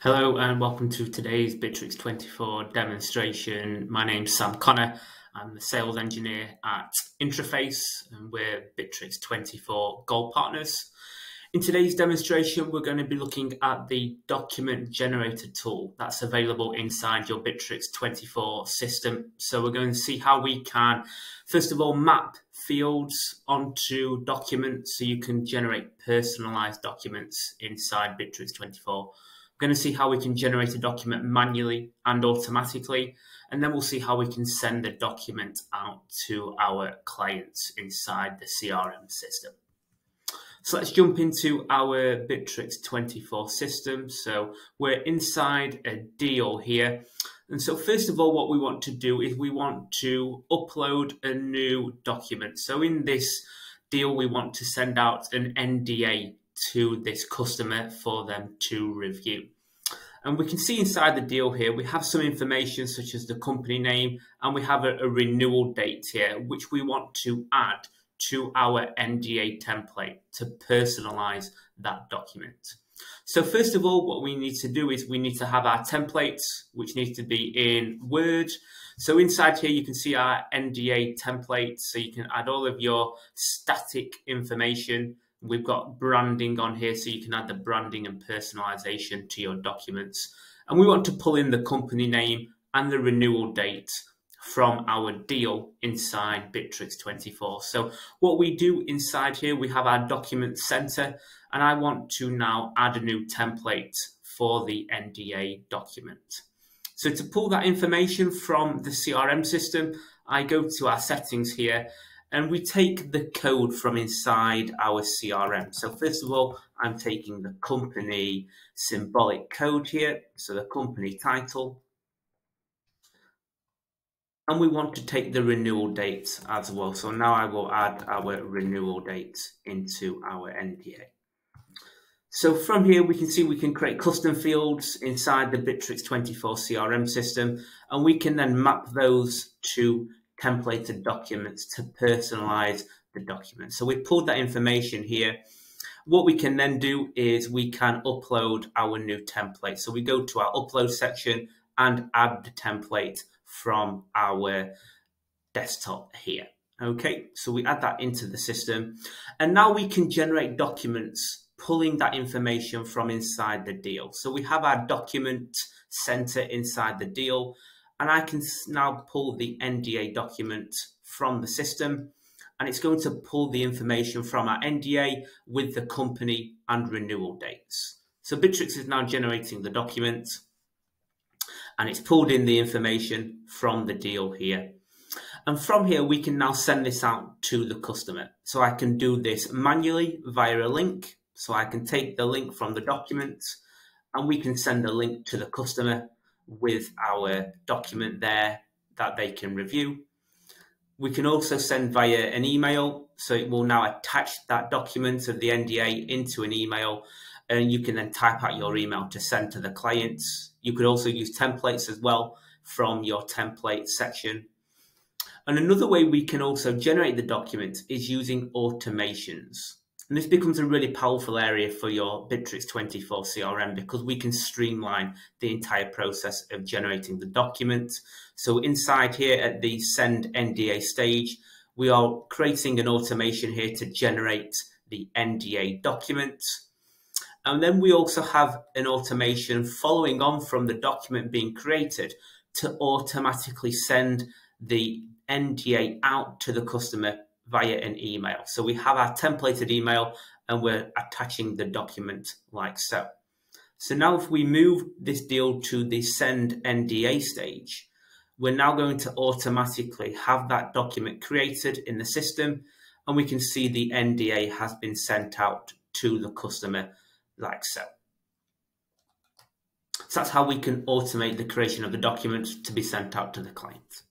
Hello and welcome to today's Bitrix 24 demonstration. My name's Sam Connor. I'm the sales engineer at Intreface and we're Bitrix 24 Gold Partners. In today's demonstration, we're going to be looking at the document generator tool that's available inside your Bitrix 24 system. So we're going to see how we can, first of all, map fields onto documents so you can generate personalized documents inside Bitrix 24. We're going to see how we can generate a document manually and automatically, and then we'll see how we can send the document out to our clients inside the CRM system. So let's jump into our Bitrix 24 system. So we're inside a deal here. And so first of all, what we want to do is we want to upload a new document. So in this deal, we want to send out an NDA to this customer for them to review. And we can see inside the deal here, we have some information such as the company name, and we have a, a renewal date here, which we want to add to our NDA template to personalize that document. So first of all, what we need to do is we need to have our templates, which needs to be in Word. So inside here, you can see our NDA template. So you can add all of your static information We've got branding on here, so you can add the branding and personalization to your documents. And we want to pull in the company name and the renewal date from our deal inside Bitrix 24. So what we do inside here, we have our document center, and I want to now add a new template for the NDA document. So to pull that information from the CRM system, I go to our settings here and we take the code from inside our CRM. So first of all, I'm taking the company symbolic code here, so the company title. And we want to take the renewal date as well. So now I will add our renewal date into our NDA. So from here, we can see we can create custom fields inside the Bitrix 24 CRM system, and we can then map those to templated documents to personalize the document. So we pulled that information here. What we can then do is we can upload our new template. So we go to our upload section and add the template from our desktop here. Okay, so we add that into the system. And now we can generate documents pulling that information from inside the deal. So we have our document center inside the deal and I can now pull the NDA document from the system and it's going to pull the information from our NDA with the company and renewal dates. So Bitrix is now generating the document and it's pulled in the information from the deal here. And from here, we can now send this out to the customer. So I can do this manually via a link. So I can take the link from the document and we can send a link to the customer with our document there that they can review. We can also send via an email. So it will now attach that document of the NDA into an email and you can then type out your email to send to the clients. You could also use templates as well from your template section. And another way we can also generate the document is using automations. And this becomes a really powerful area for your Bitrix 24 CRM because we can streamline the entire process of generating the document. So inside here at the send NDA stage, we are creating an automation here to generate the NDA document. And then we also have an automation following on from the document being created to automatically send the NDA out to the customer via an email. So we have our templated email and we're attaching the document like so. So now if we move this deal to the send NDA stage, we're now going to automatically have that document created in the system and we can see the NDA has been sent out to the customer like so. So that's how we can automate the creation of the document to be sent out to the client.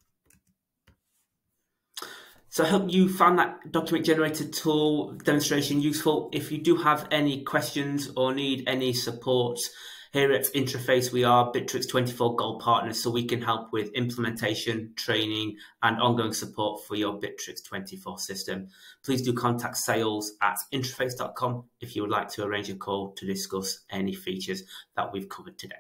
So I hope you found that document generator tool demonstration useful. If you do have any questions or need any support, Here at Intreface, we are Bitrix 24 Gold partners, so we can help with implementation, training, and ongoing support for your Bitrix 24 system. Please do contact sales at intreface.com if you would like to arrange a call to discuss any features that we've covered today.